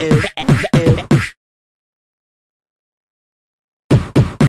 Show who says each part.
Speaker 1: it.